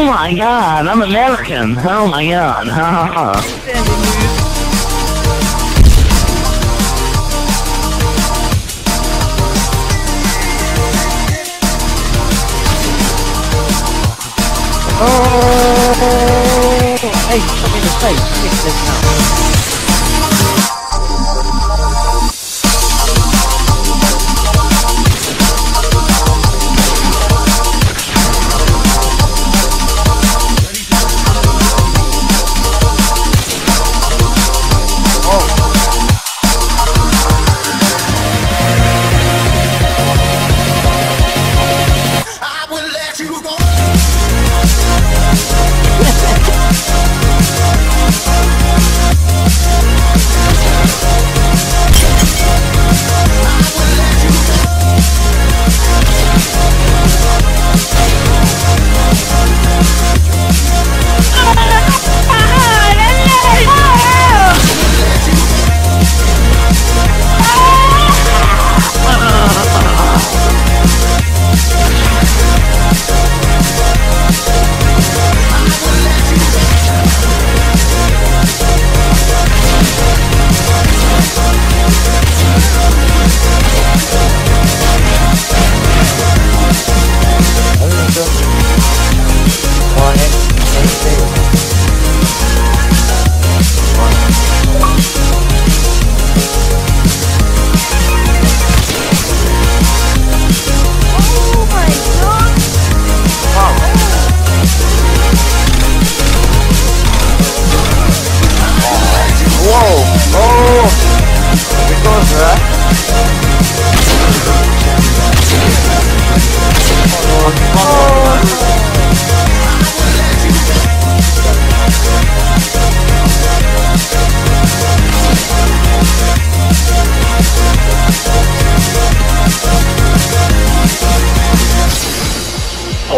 Oh my god, I'm American. Oh my god. Oh! Hey, in the face. This.